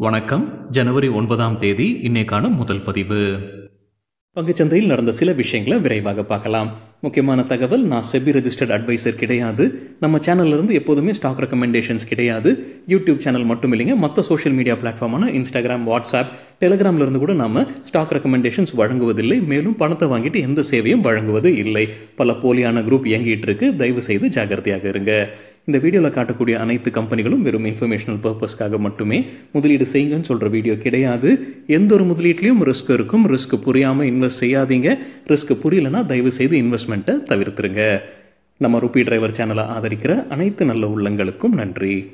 வணக்கம். ஜனவரி ஒன்பதாம் தேதி இன்னைக்கான முதல் பதிவு. பங்குச்சந்தையில் நடந்த சில விஷயங்களை விரைவாக பார்க்கலாம். முக்கியமான தகவல் நான் செபி ரெஜிஸ்டர்ட் அட்வைசர் கிடையாது. நம்ம சேனல்ல இருந்து எப்போதுமே ஸ்டாக் ரெக்கமெண்டேஷன்ஸ் கிடையாது. யூடியூப் சேனல் மட்டும் இல்லைங்க மற்ற சோஷியல் மீடியா பிளாட்ஃபார்மான இன்ஸ்டாகிராம் வாட்ஸ்அப் டெலிகிராம்ல இருந்து கூட நாம ஸ்டாக் ரெக்கமெண்டேஷன்ஸ் வழங்குவதில்லை. மேலும் பணத்தை வாங்கிட்டு எந்த சேவையும் வழங்குவது இல்லை. பல போலியான குரூப் இயங்கிட்டு இருக்கு. தயவு செய்து ஜாகிரதையாக இருங்க. இந்த வீடியோவில் காட்டக்கூடிய அனைத்து கம்பெனிகளும் வெறும் இன்ஃபர்மேஷனல் பர்பஸ்க்காக மட்டுமே முதலீடு செய்யுங்கன்னு சொல்கிற வீடியோ கிடையாது. எந்த ஒரு முதலீட்லையும் ரிஸ்க் இருக்கும். ரிஸ்க் புரியாமல் இன்வெஸ்ட் செய்யாதீங்க. ரிஸ்க் புரியலன்னா தயவு செய்து இன்வெஸ்ட்மெண்ட்டை தவிர்த்துருங்க. நம்ம ருபி டிரைவர் சேனலை ஆதரிக்கிற அனைத்து நல்ல உள்ளங்களுக்கும் நன்றி.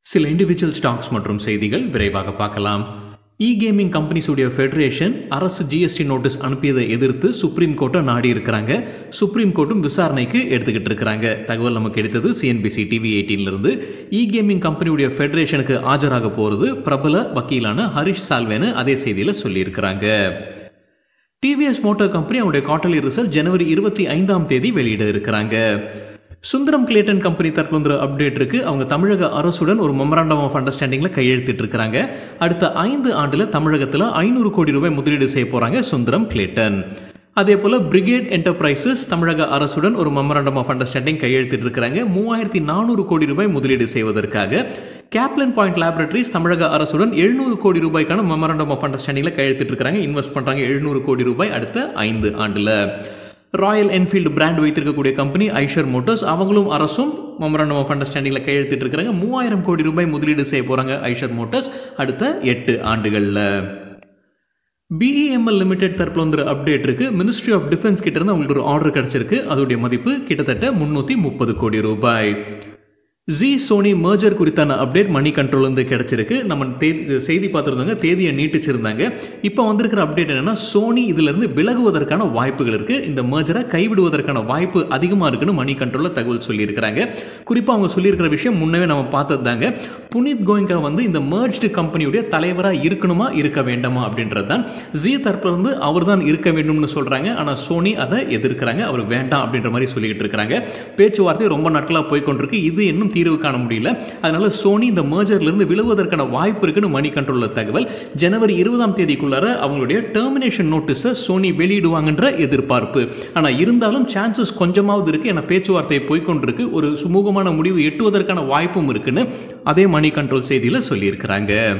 சில இண்டிவிஜுவல் ஸ்டாக்ஸ் மற்றும் செய்திகள் விரைவாக பார்க்கலாம். இ கேமிங் கம்பெனிஸுடைய ஃபெடரேஷன் அரசு ஜிஎஸ்டி நோட்டீஸ் அனுப்பியதை எதிர்த்து சுப்ரீம் கோர்ட்டை நாடி இருக்கிறாங்க சுப்ரீம் கோர்ட்டும் விசாரணைக்கு எடுத்துக்கிட்டு இருக்கிறாங்க தகவல் நமக்கு எடுத்தது சிஎன்பிசி டிவி எயிட்டீன்லேருந்து இ கேமிங் கம்பெனியுடைய ஃபெடரேஷனுக்கு ஆஜராக போகிறது பிரபல வக்கீலான ஹரிஷ் சால்வேன்னு அதே செய்தியில் சொல்லியிருக்கிறாங்க. டிவிஎஸ் மோட்டார் கம்பெனி அவங்களுடைய குவார்டர்லி ரிசல்ட் ஜனவரி இருபத்தி ஐந்தாம் தேதி வெளியிட இருக்கிறாங்க. சுந்தரம் கிளேட்டன் கம்பெனி தற்போது அப்டேட் இருக்கு. அவங்க தமிழக அரசுடன் ஒரு மெமராண்டம் ஆஃப் அண்டர்ஸ்டாண்டிங்கில் கையெழுத்திட்டு இருக்கிறாங்க அடுத்த ஐந்து ஆண்டில் தமிழகத்தில் ஐநூறு கோடி ரூபாய் முதலீடு செய்ய போறாங்க சுந்தரம் கிளேட்டன் அதே போல பிரிகேட் என்டர்பிரைசஸ் தமிழக அரசுடன் ஒரு மெமராண்டம் ஆஃப் அண்டர்ஸ்டாண்டிங் கையெழுத்திட்டு இருக்கிறாங்க மூவாயிரத்தி நானூறு கோடி ரூபாய் முதலீடு செய்வதற்காக. கேப்லன் பாயிண்ட் லேபரட்டரிஸ் தமிழக அரசுடன் எழுநூறு கோடி ரூபாய்க்கான மெமராண்டம் ஆஃப் அண்டர்ஸ்டாண்டிங்கில் கையெழுத்திட்டு இருக்காங்க. இன்வெஸ்ட் பண்றாங்க எழுநூறு கோடி ரூபாய் அடுத்த ஐந்து ஆண்டில். ராயல் என்ஃபீல்டு பிராண்ட் வைத்திருக்கக்கூடிய கம்பெனி ஐஷர் மோட்டர்ஸ் அவங்களும் அரசும் மெமரண்டம் ஆஃப் அண்டர்ஸ்டாண்டிங்கில் கையெழுத்திட்டு இருக்கிறாங்க. மூவாயிரம் கோடி ரூபாய் முதலீடு செய்ய போகிறாங்க ஐஷர் மோட்டர்ஸ் அடுத்த எட்டு ஆண்டுகளில். பிஇஎம்எல் லிமிடெட் தரப்பில் வந்து அப்டேட் இருக்கு. மினிஸ்ட்ரி ஆஃப் டிஃபென்ஸ் கிட்ட இருந்து அவங்களுக்கு ஒரு ஆர்டர் கிடைச்சிருக்கு. அதோடைய மதிப்பு கிட்டத்தட்ட முன்னூற்றி முப்பது கோடி ரூபாய். ஜி சோனி மேஜர் குறித்தான அப்டேட் மணி கண்ட்ரோல் வந்து கிடச்சிருக்கு. நம்ம தே- செய்தி பார்த்துருந்தாங்க தேதியை நீட்டிச்சிருந்தாங்க. இப்போ வந்திருக்கிற அப்டேட் என்னென்னா சோனி இதிலிருந்து விலகுவதற்கான வாய்ப்புகள் இருக்குது இந்த மர்ஜரை கைவிடுவதற்கான வாய்ப்பு அதிகமாக இருக்குன்னு மணி கண்ட்ரோலில் தகவல் சொல்லியிருக்கிறாங்க. குறிப்பாக அவங்க சொல்லியிருக்கிற விஷயம் முன்னவே நம்ம பார்த்தது தாங்க புனித் கோயங்கா வந்து இந்த மர்ஜ்டு கம்பெனியுடைய தலைவராக இருக்கணுமா இருக்க வேண்டாமா அப்படின்றது தான் ஜி தரப்புல இருந்து அவர் தான் இருக்க வேண்டும்னு சொல்கிறாங்க ஆனால் சோனி அதை எதிர்க்கிறாங்க. அவர் வேண்டாம் அப்படின்ற மாதிரி சொல்லிக்கிட்டு இருக்கிறாங்க பேச்சுவார்த்தை ரொம்ப நாட்களாக போய்கொண்டிருக்கு. இது இன்னும் தீர்வு காண முடியல. அதனால் சோனி இந்த மேஜர்லேருந்து விழுவதற்கான விலகுவதற்கான வாய்ப்பு இருக்குன்னு மணி கண்ட்ரோலில் தகவல். ஜனவரி இருபதாம் தேதிக்குள்ளார அவங்களுடைய டெர்மினேஷன் நோட்டீஸை சோனி வெளியிடுவாங்கன்ற எதிர்பார்ப்பு. ஆனால் இருந்தாலும் சான்சஸ் கொஞ்சமாவது இருக்குது ஏன்னா பேச்சுவார்த்தை போய்க்கொண்டிருக்கு ஒரு சுமூகமான முடிவு எட்டுவதற்கான வாய்ப்பும் இருக்குன்னு அதே மணி கண்ட்ரோல் செய்தியில் சொல்லியிருக்கிறாங்க.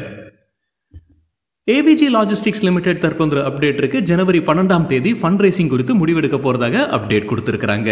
ஏவிஜி லாஜிஸ்டிக்ஸ் லிமிடெட் தற்போது அப்டேட் இருக்கு. ஜனவரி பன்னெண்டாம் தேதி ஃபண்ட் ரைசிங் குறித்து முடிவெடுக்க போகிறதாக அப்டேட் கொடுத்துருக்குறாங்க.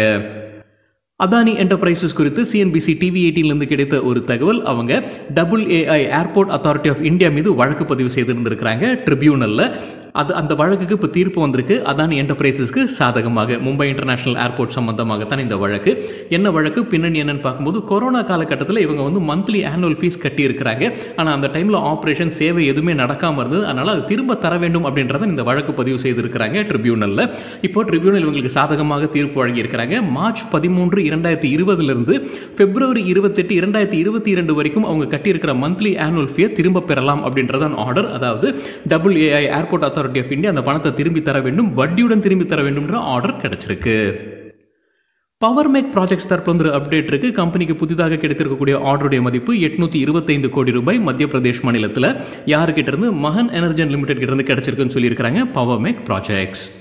அதானி என்டர்பிரைசஸ் குறித்து சிஎன்பிசி டிவி எயிட்டிலிருந்து கிடைத்த ஒரு தகவல் அவங்க double AI airport authority of India மீது வழக்கு பதிவு செய்திருந்திருக்கிறாங்க. ட்ரிபியூனலில் அது அந்த வழக்குக்கு இப்போ தீர்ப்பு வந்திருக்கு. அதானி என்டர்பிரைசஸ்க்கு சாதகமாக. மும்பை இன்டர்நேஷனல் ஏர்போர்ட் சம்பந்தமாகத்தான் இந்த வழக்கு. என்ன வழக்கு பின்னணி என்னன்னு பார்க்கும்போது கொரோனா காலகட்டத்தில் இவங்க வந்து மந்த்லி ஆனுவல் ஃபீஸ் கட்டி இருக்கிறாங்க ஆனால் அந்த டைமில் ஆப்ரேஷன் சேவை எதுவுமே நடக்காமல் இருந்தது. அதனால் அது திரும்ப தர வேண்டும் அப்படின்றத இந்த வழக்கு பதிவு செய்திருக்கிறாங்க ட்ரிபியூனலில் இப்போ ட்ரிபியூனல் இவங்களுக்கு சாதகமாக தீர்ப்பு வழங்கியிருக்கிறாங்க. மார்ச் பதிமூன்று இரண்டாயிரத்தி இருபதுலேருந்து பிப்ரவரி இருபத்தெட்டு இரண்டாயிரத்தி இருபத்தி இரண்டு வரைக்கும் அவங்க கட்டியிருக்கிற மந்த்லி ஆனுவல் ஃபீயை திரும்ப பெறலாம் அப்படின்றதான் ஆர்டர் அதாவது double AI airport authority of India அந்த பணத்தை திரும்பி தர வேண்டும் வட்டியுடன் திரும்பி தர வேண்டும்ன்ற ஆர்டர் கிடைச்சிருக்கு. பவர் மேக் ப்ராஜெக்ட்ஸ் தரப்பு வந்து அப்டேட் இருக்கு. கம்பெனிக்கு புதிதாக கிடைத்திருக்கக்கூடிய ஆர்டருடைய மதிப்பு எட்நூத்தி இருபத்தைந்து கோடி ரூபாய். மத்திய பிரதேஷ் மாநிலத்தில் யாருக்கிட்ட இருந்து? மகன் எனர்ஜன் லிமிடெட் கிட்ட இருந்து கிடைச்சிருக்குன்னு சொல்லியிருக்காங்க power mech projects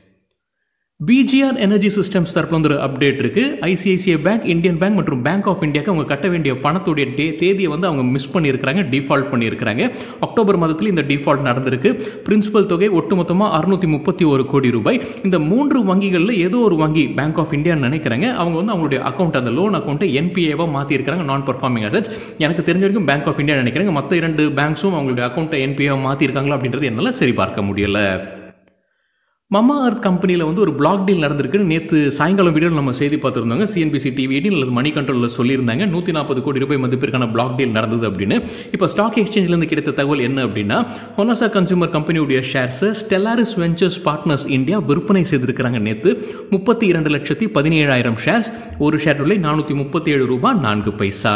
BGR energy systems தரப்பில் வந்து ஒரு அப்டேட் இருக்குது ஐசிஐசிஐ பேங்க் இந்தியன் பேங்க் மற்றும் பேங்க் ஆஃப் இந்தியாவுக்கு அவங்க கட்ட வேண்டிய பணத்துடைய டே தேதியை வந்து அவங்க மிஸ் பண்ணியிருக்கிறாங்க டிஃபால்ட் பண்ணியிருக்கிறாங்க. அக்டோபர் மாதத்தில் இந்த டிஃபால்ட் நடந்திருக்கு. பிரின்சிபல் தொகை ஒட்டுமொத்தமாக அறுநூற்றி முப்பத்தி ஒரு கோடி ரூபாய். இந்த மூன்று வங்கிகளில் ஏதோ ஒரு வங்கி பேங்க் ஆஃப் இந்தியான்னு நினைக்கிறாங்க. அவங்க வந்து அவங்களுடைய அக்கௌண்ட் அந்த லோன் அக்கௌண்ட்டை என்பிஏவாக மாற்றிருக்கிறாங்க நான் பர்ஃபார்மிங் அசட்ஸ் எனக்கு தெரிஞ்ச வரைக்கும் பேங்க் ஆஃப் இந்தியா நினைக்கிறாங்க. மற்ற இரண்டு பேங்க்ஸும் அவங்களுடைய அக்கௌண்ட்டை என்பிஏவாக மாற்றிருக்காங்களா அப்படின்றது என்னால் சரி பார்க்க முடியலை. மமா அர்த் கம்பெனியில் வந்து ஒரு பிளாக் டீல் நடந்திருக்குன்னு நேற்று சாயங்காலம் வீடியோ நம்ம செய்தி பார்த்துருந்தாங்க. சிஎன்பிசி டிவி அல்லது மணி கண்ட்ரோலில் சொல்லியிருந்தாங்க. நூற்றி நாற்பது கோடி ரூபாய் மதிப்பிற்கான பிளாக் டீல் நடந்தது அப்படின்னு. இப்போ ஸ்டாக் எக்ஸ்சேஞ்சிலேருந்து கிடைத்த தகவல் என்ன அப்படின்னா ஹொனசா கன்சூமர் கம்பெனியுடைய ஷேர்ஸை ஸ்டெல்லாரிஸ் வெஞ்சர்ஸ் பார்ட்னர்ஸ் இந்தியா விற்பனை செய்திருக்கிறாங்க நேற்று முப்பத்தி இரண்டு லட்சத்தி பதினேழாயிரம் ஷேர்ஸ் ஒரு ஷேர் விலை நானூற்றி முப்பத்தி ஏழு ரூபாய் நான்கு பைசா.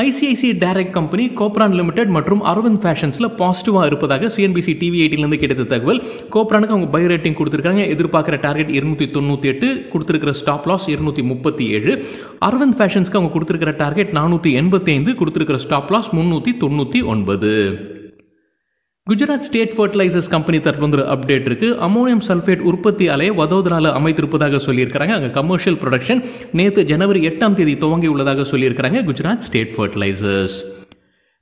ICICI direct company Kopran limited மற்றும் அரவிந்த் ஃபேஷன்ஸில் பாசிட்டிவாக இருப்பதாக சிஎன்பிசி டிவி எயிட்டிலேருந்து கிடைத்த தகவல். கோப்ரானுக்கு அவங்க பை ரேட்டிங் கொடுத்துருக்காங்க. எதிர்பார்க்குற டார்கெட் இருநூற்றி தொண்ணூற்றி எட்டு கொடுத்துருக்கிற ஸ்டாப் லாஸ் இருநூற்றி முப்பத்தி ஏழு. அரவிந்த் ஃபேஷன்ஸ்க்கு அவங்க கொடுத்துருக்கிற டார்கெட் நானூற்றி எண்பத்தி ஐந்து கொடுத்துருக்கிற ஸ்டாப் லாஸ் முந்நூற்றி தொண்ணூற்றி ஒன்பது. குஜராத் ஸ்டேட் ஃபர்டிலைசர்ஸ் கம்பெனி தற்போது அப்டேட் இருக்கு. அமோனியம் சல்ஃபேட் உற்பத்தி ஆலையை வதோதரால அமைத்திருப்பதாக சொல்லியிருக்கிறாங்க. அங்கே கமர்ஷியல் ப்ரொடக்ஷன் நேற்று ஜனவரி எட்டாம் தேதி துவங்கி உள்ளதாக சொல்லியிருக்கிறாங்க Gujarat state fertilizers.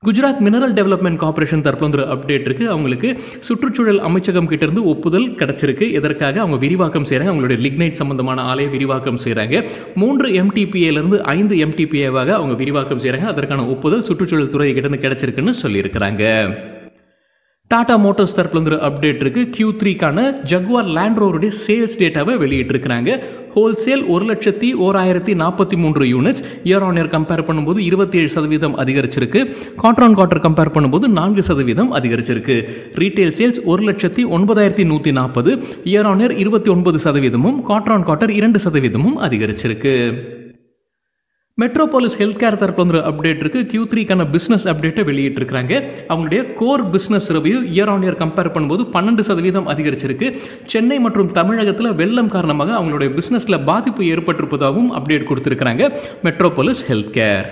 Gujarat mineral development corporation தரப்புல ஒரு அப்டேட் இருக்கு. அவங்களுக்கு சுற்றுச்சூழல் அமைச்சகம் கிட்ட இருந்து ஒப்புதல் கிடைச்சிருக்கு. இதற்காக அவங்க விரிவாக்கம் செய்கிறாங்க அவங்களுடைய லிக்னைட் சம்பந்தமான ஆலையை விரிவாக்கம் செய்கிறாங்க மூன்று எம்டிபிஏலேருந்து ஐந்து எம்டிபிஏவாக அவங்க விரிவாக்கம் செய்கிறாங்க அதற்கான ஒப்புதல் சுற்றுச்சூழல் துறை கிட்ட இருந்து கிடைச்சிருக்குன்னு சொல்லியிருக்கிறாங்க. டாடா மோட்டார்ஸ் தரப்புலங்கிற அப்டேட் இருக்கு. கியூ த்ரீக்கான ஜக்வார் லேண்ட் ரோவருடைய சேல்ஸ் டேட்டாவை வெளியிட்டிருக்கிறாங்க. ஹோல்சேல் ஒரு லட்சத்தி ஓராயிரத்தி நாற்பத்தி மூன்று units year on year compare பண்ணும்போது இருபத்தி ஏழு சதவீதம் அதிகரிச்சிருக்கு. குவார்டர் ஆன் குவார்டர் கம்பேர் பண்ணும்போது நான்கு சதவீதம் அதிகரிச்சிருக்கு. ரீட்டைல் சேல்ஸ் ஒரு லட்சத்தி ஒன்பதாயிரத்தி நூற்றி நாற்பது. இயர் ஆன் இயர் இருபத்தி ஒன்பது சதவீதமும் குவார்டர் ஆன் குவார்டர் இரண்டு சதவீதமும் அதிகரிச்சிருக்கு. மெட்ரோபாலிஸ் ஹெல்த் கேர் தரப்பு வந்து அப்டேட் இருக்கு. கியூ த்ரீக்கான பிஸ்னஸ் அப்டேட்டை வெளியிட்டிருக்காங்க அவங்களுடைய core business review year on year compare பண்ணும்போது பன்னெண்டு சதவீதம் அதிகரிச்சிருக்கு. சென்னை மற்றும் தமிழகத்தில் வெள்ளம் காரணமாக அவங்களுடைய பிஸ்னஸில் பாதிப்பு ஏற்பட்டிருப்பதாகவும் அப்டேட் கொடுத்துருக்காங்க Metropolis health care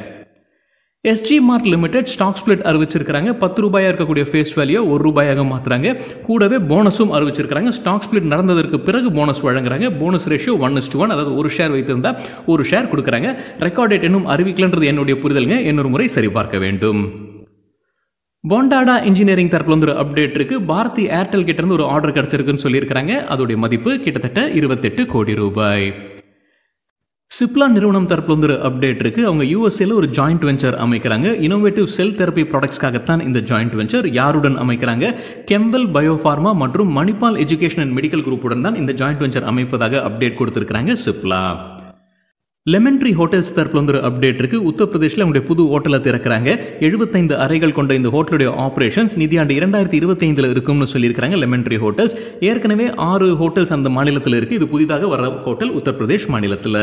SG mart limited stock split அறிவிச்சிருக்காங்க பத்து ரூபாயாக இருக்கக்கூடிய ஃபேஸ் வேல்யூ ஒரு ரூபாயாக மாற்றுறாங்க கூடவே போனஸும் அறிவிச்சிருக்காங்க ஸ்டாக் ஸ்பிளிட் நடந்ததற்கு பிறகு போனஸ் வழங்குறாங்க. Bonus ratio one is one அதாவது ஒரு ஷேர் வைத்திருந்தால் ஒரு ஷேர் கொடுக்குறாங்க. ரெக்கார்ட் டேட் இன்னும் அறிவிக்கலன்றது என்னுடைய புரிதலுங்க. இன்னொரு முறை சரிபார்க்க வேண்டும். போண்டாடா இன்ஜினியரிங் தரப்பில் வந்து ஒரு அப்டேட் இருக்கு. பாரதி ஏர்டெல் கிட்ட இருந்து ஒரு ஆர்டர் கிடைச்சிருக்குன்னு சொல்லியிருக்கிறாங்க. அதோடைய மதிப்பு கிட்டத்தட்ட இருபத்தெட்டு கோடி ரூபாய். சிப்லா நிறுவனம் தரப்புல வந்து ஒரு அப்டேட் இருக்கு. அவங்க யூஎஸ்ஏல ஒரு ஜாயிண்ட் வெஞ்சர் அமைக்கிறாங்க. இனோவேட்டிவ் செல் தெரப்பி ப்ராடக்ட்ஸ்க்காகத்தான் இந்த ஜாயிண்ட் வெஞ்சர் யாருடன் அமைக்கிறாங்க? கெம்பல் பயோஃபார்மா மற்றும் மணிப்பால் எஜுகேஷன் அண்ட் மெடிக்கல் குரூப்புடன் தான் இந்த ஜாயிண்ட் வெஞ்சர் அமைப்பதாக அப்டேட் கொடுத்துருக்காங்க சிப்லா. லெமன் ட்ரீ ஹோட்டல்ஸ் தரப்புல வந்து அப்டேட் இருக்கு. உத்தரப்பிரதேசில் அவங்களுடைய புது ஹோட்டலை திறக்கிறாங்க. எழுபத்தைந்து அறைகள் கொண்ட இந்த ஹோட்டலுடைய ஆப்ரேஷன்ஸ் நிதியாண்டு இரண்டாயிரத்தி இருபத்தைந்தில் இருக்கும்னு சொல்லியிருக்காங்க லெமன் ட்ரீ ஹோட்டல்ஸ் ஏற்கனவே ஆறு ஹோட்டல்ஸ் அந்த மாநிலத்தில் இருக்கு. இது புதிதாக வர ஹோட்டல் உத்தரப்பிரதேஷ் மாநிலத்தில்.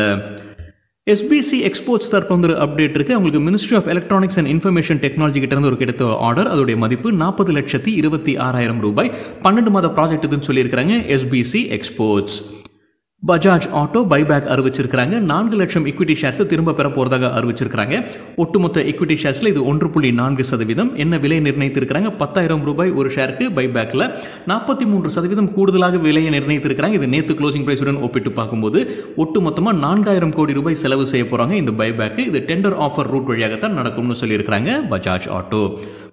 எஸ்பிசி எக்ஸ்போர்ட்ஸ் தரப்பு வந்து ஒரு அப்டேட் இருக்கு. அவங்களுக்கு ministry of electronics and information technology கிட்ட ஒரு கிடைத்த ஆர்டர் அதோடைய மதிப்பு நாற்பது லட்சத்தி இருபத்தி ஆறாயிரம் ரூபாய். பன்னெண்டு மாத ப்ராஜெக்ட் இதுன்னு சொல்லியிருக்காங்க SPC exports Bajaj auto buyback அறிவிச்சிருக்கிறாங்க. நான்கு லட்சம் இக்விட்டி ஷேர்ஸை திரும்ப பெற போறதாக அறிவிச்சிருக்கிறாங்க. ஒட்டுமொத்த இக்விட்டி ஷேர்ஸ்ல இது ஒன்று புள்ளி நான்கு சதவீதம். என்ன விலை நிர்ணயித்திருக்கிறாங்க? பத்தாயிரம் ரூபாய் ஒரு ஷேருக்கு பைபேக்ல நாற்பத்தி மூன்று சதவீதம் கூடுதலாக விலையை நிர்ணயித்திருக்கிறாங்க. இது நேற்று க்ளோசிங் பிரைஸுடன் ஒப்பிட்டு பார்க்கும்போது ஒட்டுமொத்தமாக நான்காயிரம் கோடி ரூபாய் செலவு செய்ய போறாங்க இந்த பைபேக் இது டெண்டர் ஆஃபர் ரூட் வழியாகத்தான் நடக்கும்னு சொல்லியிருக்கிறாங்க பஜாஜ் ஆட்டோ.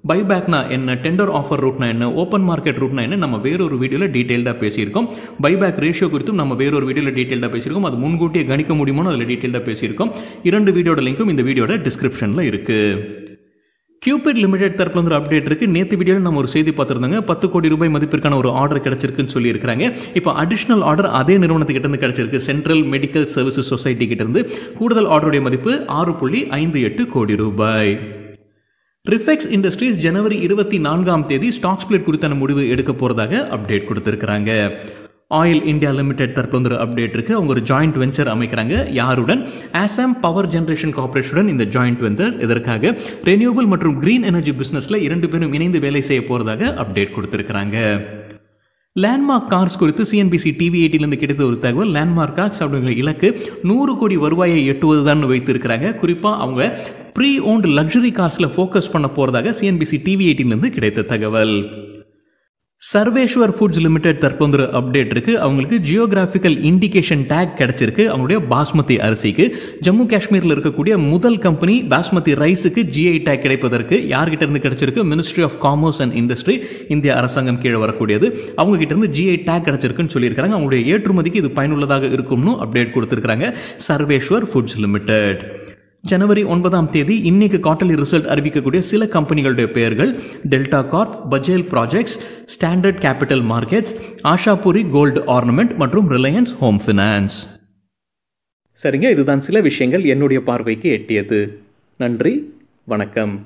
பைபேக்னா என்ன டெண்டர் ஆஃபர் ரூட்னா என்ன ஓப்பன் மார்க்கெட் ரூட்னா என்ன நம்ம வேறொரு வீடியோவில் டீட்டெயில்டாக பேசியிருக்கோம். பைபேக் ரேஷியோ குறித்தும் நம்ம வேறொரு வீடியோவில் டீட்டெயில்டாக பேசியிருக்கோம். அது முன்கூட்டியே கணிக்க முடியுமோ அதில் டீட்டெயில்டாக பேசியிருக்கோம். இரண்டு வீடியோட லிங்க்கும் இந்த வீடியோட டிஸ்கிரிப்ஷனில் இருக்குது கியூபிட் லிமிடெட் தரப்பில் வந்து ஒரு அப்டேட் இருக்குது நேற்று வீடியோவில் நம்ம ஒரு செய்தி பார்த்துருந்தாங்க. பத்து கோடி ரூபாய் மதிப்பிற்கான ஒரு ஆர்டர் கிடைச்சிருக்குன்னு சொல்லியிருக்காங்க இப்போ அடிஷ்னல் ஆர்டர் அதே நிறுவனத்துக்கிட்டேருந்து கிடச்சிருக்கு. கிடைச்சிருக்கு சென்ட்ரல் மெடிக்கல் சர்வீசஸ் சொசைட்டி கிட்டேருந்து கூடுதல் ஆர்டருடைய மதிப்பு ஆறு புள்ளி ஐந்து எட்டு கோடி ரூபாய். ரிஃபெக்ஸ் இண்டஸ்ட்ரீஸ் ஜனவரி இருபத்தி நான்காம் தேதி ஸ்டாக் ஸ்பிளிட் குறித்தான முடிவு எடுக்க போகிறதாக அப்டேட் கொடுத்துருக்குறாங்க. ஆயில் இந்தியா லிமிடெட் தரப்பு வந்து ஒரு அப்டேட் இருக்கு. அவங்க ஒரு ஜாயிண்ட் வெஞ்சர் அமைக்கிறாங்க. யாருடன்? ஆசாம் பவர் ஜென்ரேஷன் கார்பரேஷனுடன் இந்த ஜாயிண்ட் வெஞ்சர் இதற்காக ரெனியூபிள் மற்றும் கிரீன் எனர்ஜி பிஸ்னஸில் இரண்டு பேரும் இணைந்து வேலை செய்ய போகிறதாக அப்டேட் கொடுத்துருக்குறாங்க. லேண்ட்மார்க் கார்ஸ் குறித்து சிஎன்பிசி டிவி எயிட்டிலிருந்து கிடைத்த ஒரு தகவல் லேண்ட்மார்க் கார்ஸ் அப்படிங்கிற இலக்கு நூறு கோடி வருவாயை எட்டுவது தான் வைத்திருக்கிறாங்க. குறிப்பாக அவங்க ப்ரீ ஓன்டு லக்ஸரி கார்ஸில் ஃபோக்கஸ் பண்ண போகிறதாக சிஎன்பிசி டிவி எயிட்டின்லேருந்து கிடைத்த தகவல். சர்வேஸ்வர் ஃபுட்ஸ் லிமிடெட் தற்போது ஒரு அப்டேட் இருக்கு. அவங்களுக்கு ஜியோகிராஃபிக்கல் இண்டிகேஷன் டேக் கிடைச்சிருக்கு. அவங்களுடைய பாஸ்மதி அரிசிக்கு. ஜம்மு காஷ்மீரில் இருக்கக்கூடிய முதல் கம்பெனி பாஸ்மதி ரைஸுக்கு ஜிஐ டேக் கிடைப்பதற்கு யார்கிட்ட இருந்து கிடைச்சிருக்கு? Ministry of commerce and industry இந்திய அரசாங்கம் கீழே வரக்கூடியது. அவங்க கிட்ட இருந்து ஜிஐ டேக் கிடைச்சிருக்குன்னு சொல்லியிருக்காங்க அவங்களுடைய ஏற்றுமதிக்கு இது பயனுள்ளதாக இருக்கும்னு அப்டேட் கொடுத்துருக்காங்க சர்வேஸ்வர் ஃபுட்ஸ் லிமிடெட் ஜனவரி ஒன்பதாம் தேதி இன்னைக்கு குவார்டர்லி ரிசல்ட் அறிவிக்கக்கூடிய சில கம்பெனிகளுடைய பெயர்கள் Delta corp Bajel projects standard capital markets Ashapuri gold ornament மற்றும் ரிலையன்ஸ் ஹோம் ஃபினான்ஸ். சரிங்க இதுதான் சில விஷயங்கள் என்னுடைய பார்வைக்கு எட்டியது. நன்றி வணக்கம்.